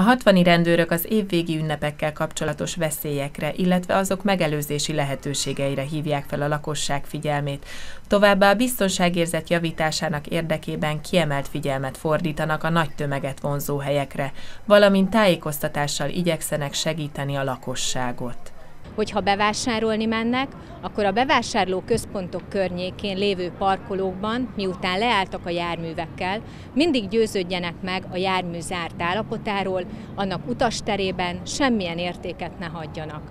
A hatvani rendőrök az évvégi ünnepekkel kapcsolatos veszélyekre, illetve azok megelőzési lehetőségeire hívják fel a lakosság figyelmét. Továbbá a biztonságérzet javításának érdekében kiemelt figyelmet fordítanak a nagy tömeget vonzó helyekre, valamint tájékoztatással igyekszenek segíteni a lakosságot hogyha bevásárolni mennek, akkor a bevásárló központok környékén lévő parkolókban, miután leálltak a járművekkel, mindig győződjenek meg a jármű zárt állapotáról, annak utasterében semmilyen értéket ne hagyjanak.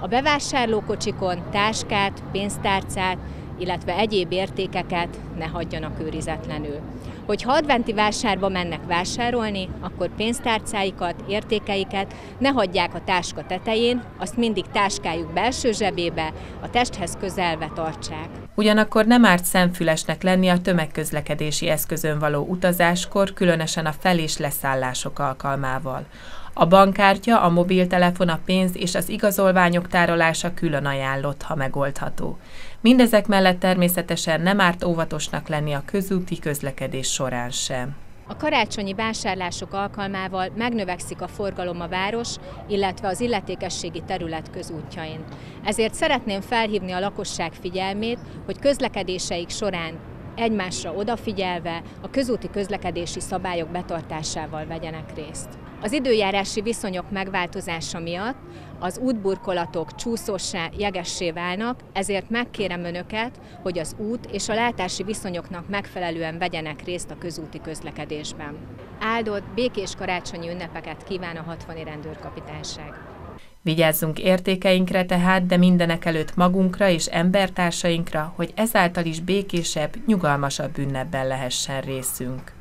A bevásárlókocsikon táskát, pénztárcát, illetve egyéb értékeket ne hagyjanak őrizetlenül. Hogy adventi vásárba mennek vásárolni, akkor pénztárcáikat, értékeiket ne hagyják a táska tetején, azt mindig táskájuk belső zsebébe, a testhez közelve tartsák. Ugyanakkor nem árt szemfülesnek lenni a tömegközlekedési eszközön való utazáskor, különösen a fel- és leszállások alkalmával. A bankkártya, a mobiltelefon, a pénz és az igazolványok tárolása külön ajánlott, ha megoldható. Mindezek mellett természetesen nem árt óvatosnak lenni a közúti közlekedés során sem. A karácsonyi vásárlások alkalmával megnövekszik a forgalom a város, illetve az illetékességi terület közútjain. Ezért szeretném felhívni a lakosság figyelmét, hogy közlekedéseik során egymásra odafigyelve a közúti közlekedési szabályok betartásával vegyenek részt. Az időjárási viszonyok megváltozása miatt az útburkolatok csúszósá, jegessé válnak, ezért megkérem Önöket, hogy az út és a látási viszonyoknak megfelelően vegyenek részt a közúti közlekedésben. Áldott, békés karácsonyi ünnepeket kíván a 60 rendőrkapitányság! Vigyázzunk értékeinkre tehát, de mindenek előtt magunkra és embertársainkra, hogy ezáltal is békésebb, nyugalmasabb ünnepben lehessen részünk.